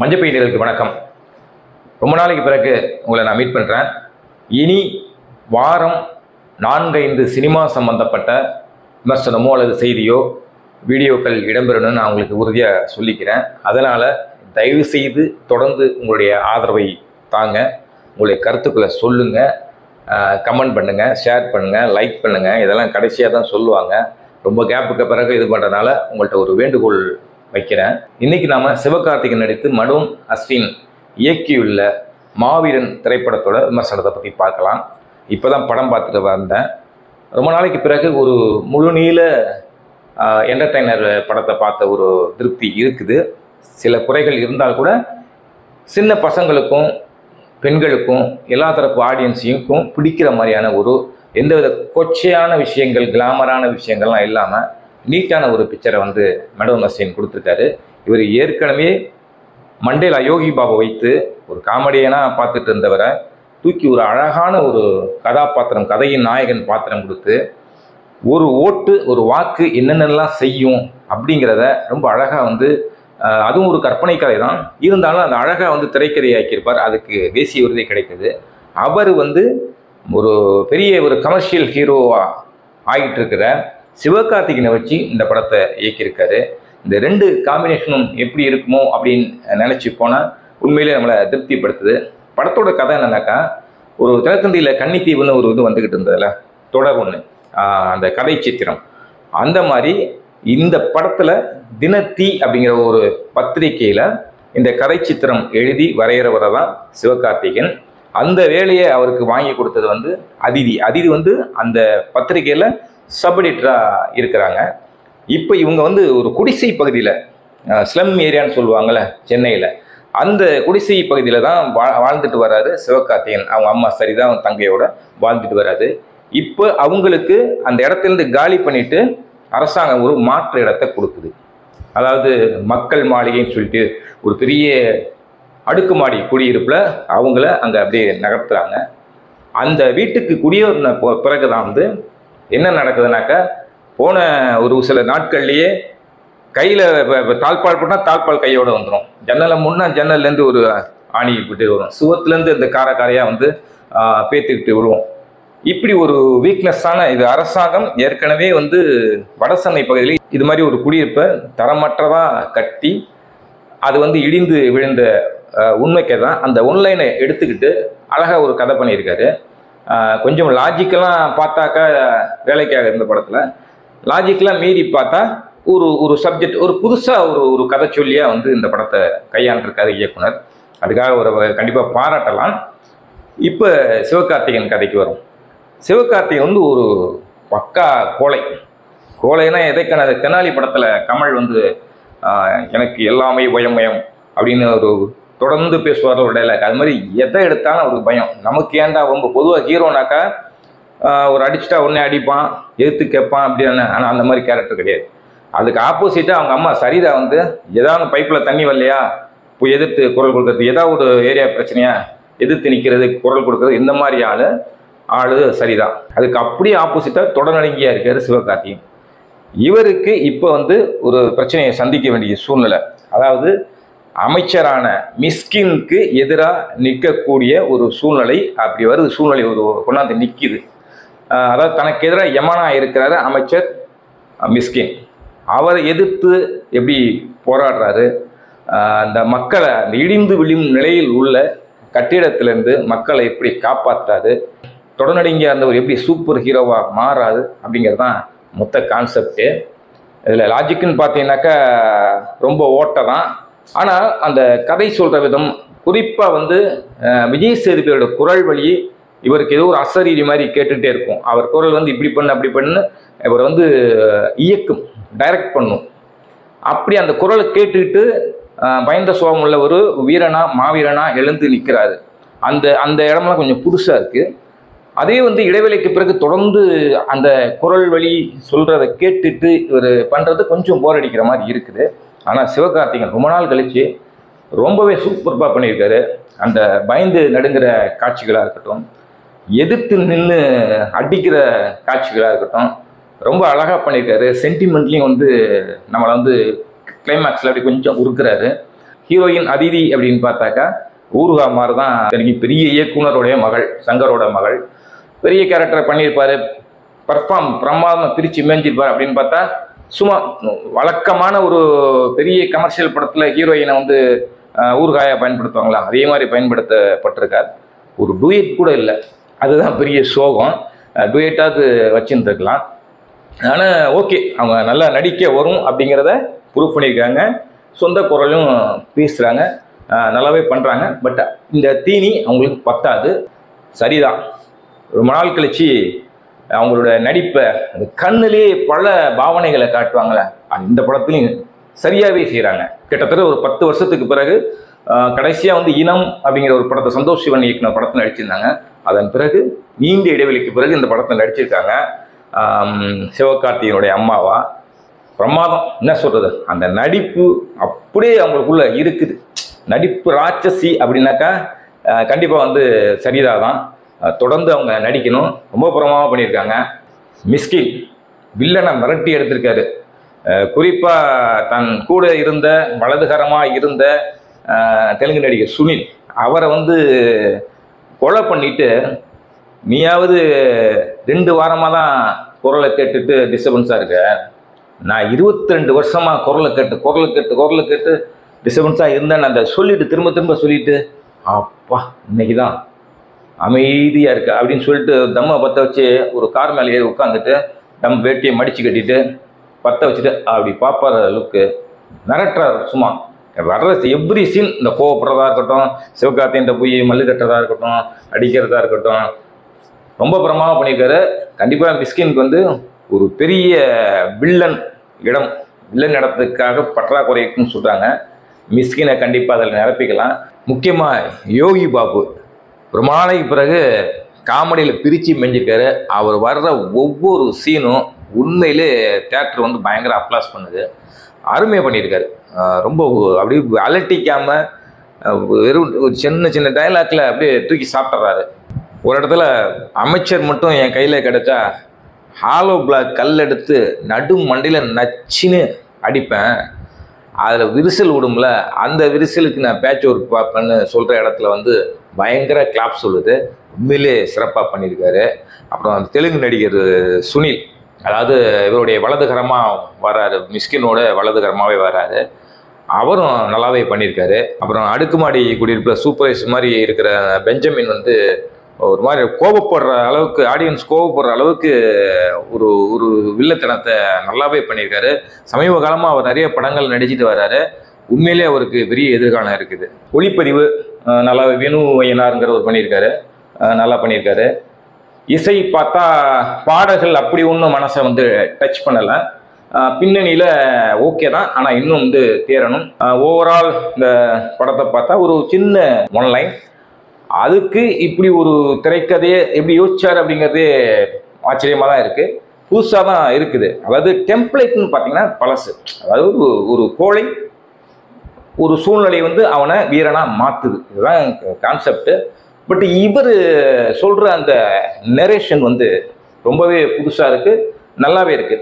மஞ்சப்பையர்களுக்கு வணக்கம். ரொம்ப நாளைக்கு பிறகு உங்களை நான் மீட் பண்ணுறேன் இனி வாரம் நான்கைந்து சினிமா சம்பந்தப்பட்ட விமர்சனமோ அல்லது செய்தியோ வீடியோக்கள் இடம்பெறணும்னு நான் உங்களுக்கு உறுதியாக சொல்லிக்கிறேன். அதனால் தயவு செய்து தொடர்ந்து உங்களுடைய ஆதரவை தாங்க. உங்களுடைய கருத்துக்களை சொல்லுங்கள் கமெண்ட் பண்ணுங்கள் ஷேர் பண்ணுங்கள் லைக் பண்ணுங்கள் இதெல்லாம் கடைசியாக தான் சொல்லுவாங்க. ரொம்ப கேப்புக்கு பிறகு இது பண்ணுறதுனால உங்கள்கிட்ட ஒரு வேண்டுகோள் வைக்கிறேன். இன்னைக்கு நாம சிவகார்த்திகேயன் நடித்து மடும் அஸ்வின் இயக்கியுள்ள மாவீரன் திரைப்படத்தோட விமர்சனத்தை பற்றி பார்க்கலாம். இப்போ தான் படம் பார்த்துட்டு வந்தேன். ரொம்ப நாளைக்கு பிறகு ஒரு முழுநீள என்டர்டைனர் படத்தை பார்த்த ஒரு திருப்தி இருக்குது. சில குறைகள் இருந்தால் கூட சின்ன பசங்களுக்கும் பெண்களுக்கும் எல்லா தரப்பு ஆடியன்ஸையும் பிடிக்கிற மாதிரியான ஒரு எந்தவித கொச்சையான விஷயங்கள் கிளாமரான விஷயங்கள்லாம் இல்லாமல் நீட்டான ஒரு பிக்சரை வந்து மேடம் நசீன் கொடுத்துருக்காரு. இவர் ஏற்கனவே மண்டேல அயோகி பாபா வைத்து ஒரு காமெடியனாக பார்த்துட்டு இருந்தவரை தூக்கி ஒரு அழகான ஒரு கதாபாத்திரம் கதையின் நாயகன் பாத்திரம் கொடுத்து ஒரு ஓட்டு ஒரு வாக்கு என்னென்னலாம் செய்யும் அப்படிங்கிறத ரொம்ப அழகாக வந்து அதுவும் ஒரு கற்பனை கதை தான். இருந்தாலும் அந்த அழகாக வந்து திரைக்கதையாக்கியிருப்பார். அதுக்கு தேசிய விருதே கிடைக்குது அவர் வந்து ஒரு பெரிய ஒரு கமர்ஷியல் ஹீரோவாக ஆகிட்டு இருக்கிற சிவகார்த்திகனை வச்சு இந்த படத்தை இயக்கியிருக்காரு. இந்த ரெண்டு காம்பினேஷனும் எப்படி இருக்குமோ அப்படின்னு நினச்சி போனால் உண்மையிலே நம்மளை திருப்திப்படுத்துது. படத்தோட கதை என்னன்னாக்கா ஒரு தினத்தந்தியில் கன்னித்தீவுன்னு ஒரு இது வந்துக்கிட்டு இருந்ததுல தொடர் ஒன்று அந்த கதை சித்திரம். அந்த மாதிரி இந்த படத்தில் தினத்தி அப்படிங்கிற ஒரு பத்திரிக்கையில் இந்த கதை சித்திரம் எழுதி வரைகிறவரை தான் சிவகார்த்திகேயன். அந்த வேலையை அவருக்கு வாங்கி கொடுத்தது வந்து அதிதி. அதிதி வந்து அந்த பத்திரிக்கையில் சப் எடிட்டராக இருக்கிறாங்க. இப்போ இவங்க வந்து ஒரு குடிசை பகுதியில் ஸ்லம் ஏரியான்னு சொல்லுவாங்கள்ல சென்னையில். அந்த குடிசை பகுதியில் தான் வா வாழ்ந்துட்டு வராரு சிவகார்த்திகேயன். அவங்க அம்மா சரிதான் அவங்க தங்கையோட வாழ்ந்துட்டு வராது இப்போ அவங்களுக்கு அந்த இடத்துலேருந்து காலி பண்ணிவிட்டு அரசாங்கம் ஒரு மாற்று இடத்தை கொடுக்குது. அதாவது மக்கள் மாளிகைன்னு சொல்லிட்டு ஒரு பெரிய அடுக்குமாடி குடியிருப்பில் அவங்கள அங்கே அப்படியே நகர்த்துறாங்க. அந்த வீட்டுக்கு குடியேறின பிறகு தான் வந்து என்ன நடக்குதுனாக்கா போன ஒரு சில நாட்கள்லேயே கையில் தாழ்பால் போட்டால் தாழ்பால் கையோடு வந்துடும் ஜன்னலை முன்னா ஜன்னல்லேருந்து ஒரு ஆணி விட்டு வரும். சுவத்துலேருந்து இந்த காரக்காரையாக வந்து பேத்துக்கிட்டு விடுவோம் இப்படி ஒரு வீக்னஸ்ஸான இது அரசாங்கம் ஏற்கனவே வந்து வடசென்னை பகுதியில் இது மாதிரி ஒரு குடியிருப்பை தரமற்றதாக கட்டி அது வந்து இடிந்து விழுந்த உண்மைக்கே உண்மைக்கு தான் அந்த ஒன்லைனை எடுத்துக்கிட்டு அழகாக ஒரு கதை பண்ணியிருக்காரு. கொஞ்சம் லாஜிக்கெல்லாம் பார்த்தாக்கா வேலைக்காக இருந்த படத்தில். லாஜிக்கெலாம் மீறி பார்த்தா ஒரு ஒரு சப்ஜெக்ட் ஒரு புதுசாக ஒரு ஒரு கதை சொல்லியாக வந்து இந்த படத்தை கையாண்டிருக்காரு இயக்குனர். அதுக்காக ஒரு கண்டிப்பாக பாராட்டலாம். இப்போ சிவகார்த்திகேயன் கதைக்கு வரும். சிவகார்த்திகேயன் வந்து ஒரு பக்கா கோழை. கோழைனா எதைக்கான தெனாலி படத்தில் கமல் வந்து எனக்கு எல்லாமே பயமயம் அப்படின்னு ஒரு தொடர்ந்து பேசுவார் ஒரு டைலாக் அது மாதிரி எதை எடுத்தாலும் அவருக்கு பயம். நமக்கு ஏன்டா ரொம்ப பொதுவாக ஹீரோனாக்கா ஒரு அடிச்சிட்டா உடனே அடிப்பான் எதிர்த்து கேட்பான் அப்படின்னு ஆனால் அந்த மாதிரி கேரக்டர் கிடையாது. அதுக்கு ஆப்போசிட்டாக அவங்க அம்மா சரிதா வந்து ஏதாவது பைப்பில் தண்ணி வரலையா? போய் எதிர்த்து குரல் கொடுக்கறது ஏதாவது ஒரு ஏரியா பிரச்சனையா? எதிர்த்து நிற்கிறது குரல் கொடுக்கறது இந்த மாதிரி ஆள் ஆள் சரிதான் அதுக்கு அப்படியே ஆப்போசிட்டாக தொடர்நடங்கியாக இருக்கார் சிவகார்த்தியும் இவருக்கு இப்போ வந்து ஒரு பிரச்சனையை சந்திக்க வேண்டிய சூழ்நிலை. அதாவது அமைச்சரான மிஸ்கின்க்கு எதிராக நிற்கக்கூடிய ஒரு சூழ்நிலை அப்படி வருது. சூழ்நிலை ஒரு கொண்டாந்து நிற்கிது அதாவது தனக்கு எதிராக யமனா இருக்கிறாரு அமைச்சர் மிஸ்கின். அவரை எதிர்த்து எப்படி போராடுறாரு? அந்த மக்களை அந்த இடிந்து விழும் நிலையில் உள்ள கட்டிடத்திலேருந்து மக்களை எப்படி காப்பாற்றுறாரு தொடர்நடுங்கிய இருந்தவர் எப்படி சூப்பர் ஹீரோவாக மாறாது அப்படிங்கிறது தான் மொத்த கான்செப்ட்டு இதில் லாஜிக்குன்னு பார்த்தீங்கன்னாக்கா ரொம்ப ஓட்டை தான். ஆனால் அந்த கதை சொல்கிற விதம் குறிப்பாக வந்து விஜய் சேதுபதியோட குரல் வழி இவருக்கு ஏதோ ஒரு அசரீதி மாதிரி கேட்டுகிட்டே இருக்கும். அவர் குரல் வந்து இப்படி பண்ணு அப்படி பண்ணு இவர் வந்து இயக்கும் டைரக்ட் பண்ணும். அப்படி அந்த குரலை கேட்டுக்கிட்டு பயந்த சோகம் உள்ள ஒரு வீரனா மாவீரனா எழுந்து நிற்கிறாரு அந்த அந்த இடமெல்லாம் கொஞ்சம் புதுசாக இருக்குது அதே வந்து இடைவேளைக்கு பிறகு தொடர்ந்து அந்த குரல் வழி சொல்கிறத கேட்டுட்டு இவர் பண்ணுறது கொஞ்சம் போர் அடிக்கிற மாதிரி இருக்குது. ஆனால் சிவகார்த்திகன் ரொம்ப நாள் கழிச்சு ரொம்பவே சூப்பர்பாக பண்ணியிருக்காரு. அந்த பயந்து நடுங்கிற காட்சிகளாக இருக்கட்டும் எதிர்த்து நின்று அடிக்கிற காட்சிகளாக இருக்கட்டும் ரொம்ப அழகாக பண்ணியிருக்காரு. சென்டிமெண்ட்லேயும் வந்து நம்மளை வந்து கிளைமேக்ஸில் அப்படி கொஞ்சம் உருக்குறாரு. ஹீரோயின் அதிதி அப்படின்னு பார்த்தாக்கா ஊருகா மாதிரி தான் எனக்கு பெரிய இயக்குனருடைய மகள் சங்கரோட மகள். பெரிய கேரக்டரை பண்ணியிருப்பாரு. பர்ஃபார்ம் பிரமாதம் பிரித்து மேஞ்சிருப்பார் அப்படின்னு பார்த்தா சும்மா வழக்கமான ஒரு பெரிய கமர்ஷியல் படத்தில் ஹீரோயினை வந்து ஊறுகாயாக பயன்படுத்துவாங்களா? அதே மாதிரி பயன்படுத்தப்பட்டிருக்கார். ஒரு டூயட் கூட இல்லை. அதுதான் பெரிய சோகம். டூயட்டாவது வச்சுருந்துருக்கலாம். ஆனால் ஓகே அவங்க நல்லா நடிக்க வரும் அப்படிங்கிறத ப்ரூவ் பண்ணியிருக்காங்க. சொந்த குரலும் பேசுகிறாங்க நல்லாவே பண்ணுறாங்க பட் இந்த தீனி அவங்களுக்கு பத்தாது. சரிதான். ரொம்ப நாள் கழித்து அவங்களோட நடிப்பை அந்த கண்ணிலேயே பல பாவனைகளை காட்டுவாங்களே. அது இந்த படத்துலையும் சரியாகவே செய்கிறாங்க கிட்டத்தட்ட ஒரு பத்து வருஷத்துக்கு பிறகு கடைசியாக வந்து இனம் அப்படிங்கிற ஒரு படத்தை சந்தோஷ் சிவன் இயக்குன படத்தில் நடிச்சிருந்தாங்க. அதன் பிறகு நீண்ட இடைவெளிக்கு பிறகு இந்த படத்தில் நடிச்சிருக்காங்க. சிவகார்த்தியனுடைய அம்மாவா? பிரமாதம். என்ன சொல்கிறது அந்த நடிப்பு அப்படியே அவங்களுக்குள்ள இருக்குது. நடிப்பு ராட்சசி அப்படின்னாக்கா கண்டிப்பாக வந்து சரிதா தான் தொடர்ந்து அவங்க நடிக்கணும். ரொம்ப பிரமாவாக பண்ணியிருக்காங்க. மிஸ்கின் வில்லனை மிரட்டி எடுத்திருக்காரு. குறிப்பாக தன் கூட இருந்த வலதுகரமாக இருந்த தெலுங்கு நடிகர் சுனில் அவரை வந்து கொலை பண்ணிட்டு நீயாவது ரெண்டு வாரமாக தான் குரலை கேட்டுட்டு டிஸ்டர்பன்ஸாக இருக்க. நான் இருபத்தி ரெண்டு வருஷமாக குரலை கேட்டு குரலை கேட்டு குரலை கேட்டு டிஸ்டர்பன்ஸாக இருந்தேன் அந்த சொல்லிட்டு திரும்ப திரும்ப சொல்லிட்டு அப்பா இன்னைக்கு தான் அமைதியாக இருக்குது அப்படின்னு சொல்லிட்டு தம்மை பற்ற வச்சு ஒரு கார் மேலே ஏறி உட்காந்துட்டு தம் வேட்டியை மடித்து கட்டிட்டு பற்ற வச்சுட்டு அப்படி பார்ப்பார் லுக்கு மிரட்டுறார் சும்மா. வர்ற எவ்ரி சீன் இந்த கோவப்படுறதா இருக்கட்டும் சிவகார்த்தியன்ட்ட போய் மல்லு கட்டுறதா இருக்கட்டும் அடிக்கிறதா இருக்கட்டும் ரொம்ப பிரமாவம் பண்ணியிருக்காரு. கண்டிப்பாக மிஸ்கினுக்கு வந்து ஒரு பெரிய வில்லன் இடம் வில்லன் இடத்துக்காக பற்றாக்குறைக்குன்னு சொல்கிறாங்க மிஸ்கினை கண்டிப்பாக அதில் நிரப்பிக்கலாம். முக்கியமாக யோகி பாபு. ரொம்ப நாளைக்கு பிறகு காமெடியில் பிரித்து மெஞ்சிருக்காரு அவர் வர்ற ஒவ்வொரு சீனும் உண்மையிலே தேட்டர் வந்து பயங்கர அப்ளாஸ் பண்ணுது. அருமையாக பண்ணியிருக்காரு. ரொம்ப அப்படியே அலட்டிக்காமல் வெறும் ஒரு சின்ன சின்ன டைலாக்ல அப்படியே தூக்கி சாப்பிட்றாரு ஒரு இடத்துல அமைச்சர் மட்டும் என் கையில் கிடச்சா ஹாலோ பிளாக் கல் எடுத்து நடு மண்டையில் நச்சுன்னு அடிப்பேன். அதில் விரிசல் விடும்ல அந்த விரிசலுக்கு நான் பேட்ச் ஒர்க் பார்ப்பேன்னு சொல்கிற இடத்துல வந்து பயங்கர கிளாப் சொல்லுது. உண்மையிலே சிறப்பாக பண்ணியிருக்காரு. அப்புறம் அந்த தெலுங்கு நடிகர் சுனில் அதாவது இவருடைய வலதுகரமாக வராரு மிஸ்கினோட வலதுகரமாகவே வராரு. அவரும் நல்லாவே பண்ணியிருக்காரு. அப்புறம் அடுக்குமாடி குடியிருப்பில் சூப்பர்வைஸ் மாதிரி இருக்கிற பெஞ்சமின் வந்து ஒரு மாதிரி கோபப்படுற அளவுக்கு ஆடியன்ஸ் கோபப்படுற அளவுக்கு ஒரு ஒரு வில்லத்தனத்தை நல்லாவே பண்ணியிருக்காரு. சமீப காலமாக அவர் நிறைய படங்கள் நடிச்சிட்டு வர்றாரு உண்மையிலே அவருக்கு பெரிய எதிர்காலம் இருக்குது. ஒளிப்பதிவு நல்லா வேணு ஐயனாருங்கிறவர் பண்ணியிருக்காரு. நல்லா பண்ணியிருக்காரு. இசை பார்த்தா பாடல்கள் அப்படி ஒன்றும் மனசை வந்து டச் பண்ணலை. பின்னணியில் ஓகே தான். ஆனால் இன்னும் வந்து தேரணும் ஓவரால் இந்த படத்தை பார்த்தா ஒரு சின்ன ஒன்லைன் அதுக்கு இப்படி ஒரு திரைக்கதையை எப்படி யோசிச்சார் அப்படிங்கிறதே ஆச்சரியமாக தான் இருக்குது புதுசாக தான் இருக்குது. அதாவது டெம்ப்ளேட்னு பார்த்தீங்கன்னா பழசு. அதாவது ஒரு ஒரு கோழை ஒரு சூழ்நிலை வந்து அவனை வீரனாக மாற்றுது இதுதான் கான்செப்ட் பட் இவர் சொல்கிற அந்த நெரேஷன் வந்து ரொம்பவே புதுசாக இருக்குது நல்லாவே இருக்குது